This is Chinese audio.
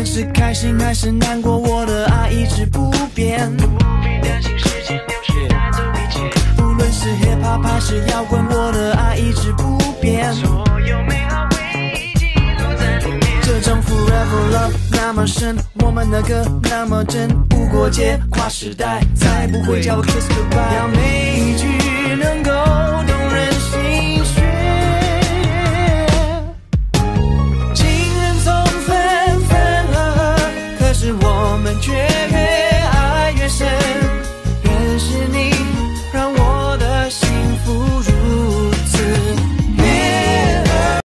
论是开心还是难过，我的爱一直不变。不必担心时间流逝带走一切，无论是 hip hop 还是摇滚，我的爱一直不变。所有美好回忆记录在里面。这种 forever love 那么深，我们的歌那么真，无国界，跨时代，再不会叫我 kiss goodbye。要每一句我们决定